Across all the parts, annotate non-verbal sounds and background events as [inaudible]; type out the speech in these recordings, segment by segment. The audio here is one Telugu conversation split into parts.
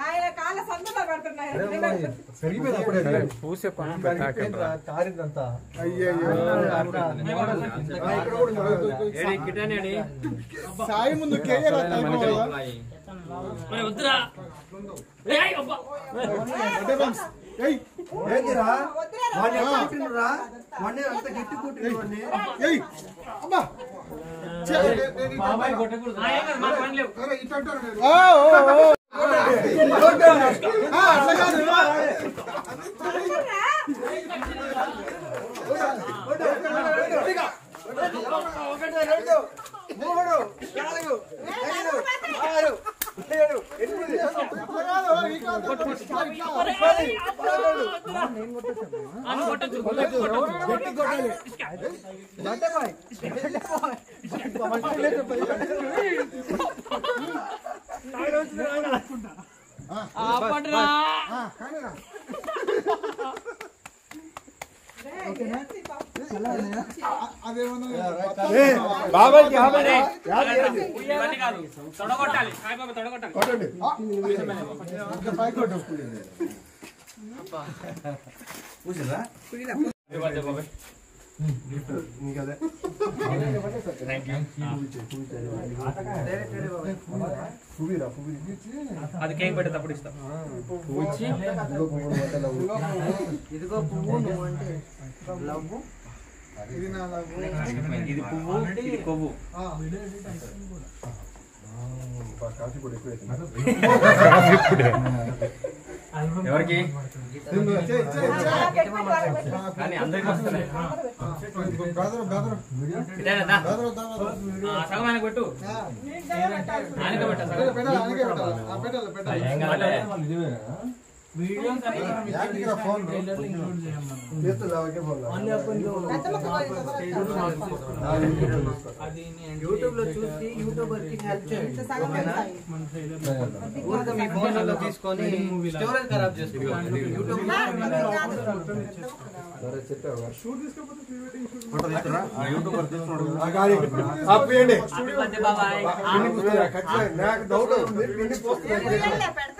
ఆయన కాళ్ళ సందులో పెడుతున్నాయి పూసే పని తారిందంతా సాయి ముందు వద్దురా ఏందిరా వాడిని ఎంత కొట్టినరా వాడిని అంత గట్టి కొట్టిన వాడిని అబ్బా బాబాయ్ కొట్టకూడదు ఇట్లా ఒకటి రెండు మూడు నాలుగు ఐదు ఆరు ఏడు ఎనిమిది పదకొండు आपटरा हाँ खाने का బాబాయ్ నీకదే థ్యాంక్ యూ పువ్విరా? పువ్వి పెట్టేటప్పుడు ఇస్తాం. ఇదిగో పువ్వు అంటే లవ్ ఇది నా లవ్ ఇది కొవ్వు. కాఫీ కూడా ఎక్కువ [laughs] ఎవరికి? కానీ అందరికి వస్తున్నాయి. పెట్టాలి. वीडियो का फ़ोन ट्रेलर इंक्लूड जे हम ये तो लावा के फ़ोन అన్ని अपन जो అది యూట్యూబ్ లో చూసి యూట్యూబర్ కి హెల్ప్ చేయండి ఓకేనా మన ట్రైలర్ ఊరక మీ ఫోన్ లో తీసుకొని స్టోరేజ్ ఖరాబ్ చేసుకోండి యూట్యూబ్ సరే చెప్పావా షూట్ తీసుకోకపోతే ప్రీ వెడ్డింగ్ షూట్ ఫోటో తీసుకురా ఆ యూట్యూబర్ తీసుకున్నాడు ఆ గాడి ఆపేయండి స్టూడియో బాబాయ్ నాకు డౌట్ ఉంది నిన్ను పోస్ట్ చేయాలి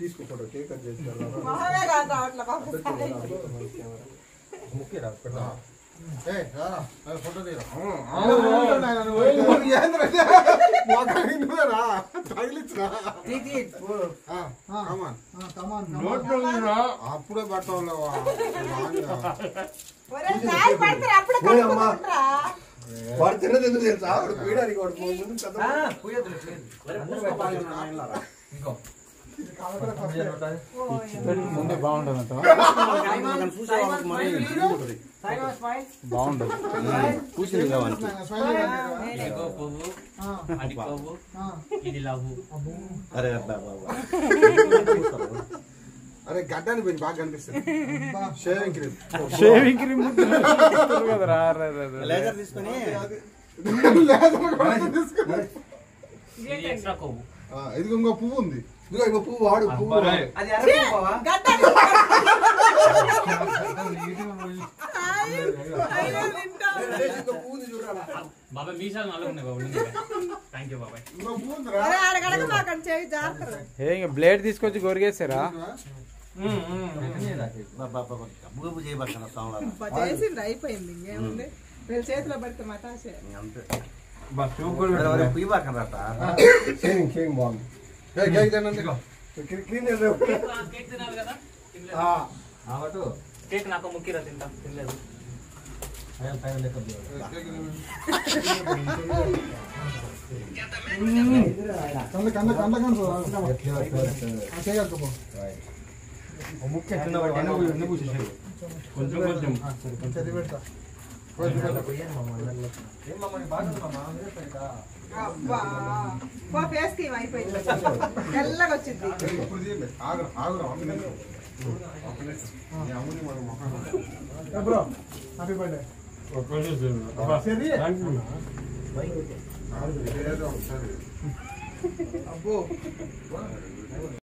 తీసుకో ఫోటో కేక్ కట్ చేస్తారు మహావే కాదు అప్పుడే పట్టవలేవా వాడు ఎందుకు తెలుసా? పీడానికి వాడు ముందే బాగుంటుంది అంట బాగుంటుంది అరే గడ్డాన్ని పోయి బాగా కనిపిస్తుంది షేవింగ్ క్రీమ్ షేవింగ్ క్రీమ్ కదరా ఇది ఇంకా పువ్వు ఉంది. ఇదిగో ఇగో పువ్వు వాడు పువ్వు అది అరే పువ్వా గడ్డ బాబాయ్ మీసాలు నల్లగున్నాయి బాబు థ్యాంక్ యూ బాబాయ్ అడగడగ మాకు చేయి జాగ్రత్త ఏ బ్లేడ్ తీసుకొచ్చి గొరిగేసారా చేసింది అయిపోయింది ఇంకేముంది వీళ్ళ చేతిలో పడితే మతాసే అంతే బాగుంది కేక్ తినండి క్లీన్ చేద్దాం కేక్ తినాలి కదా తినలేదు. ఆవటు కేక్ నాకు ముక్కిరా తింటా తినలేదు కంద కంద కంద కంద చేయకపో ముఖ్య చిన్న కొంచెం కొంచెం చదివి పెడతా అబ్బా మా ఫేస్ క్రీమ్ అయిపోయింది తెల్లగా వచ్చింది అబ్బో.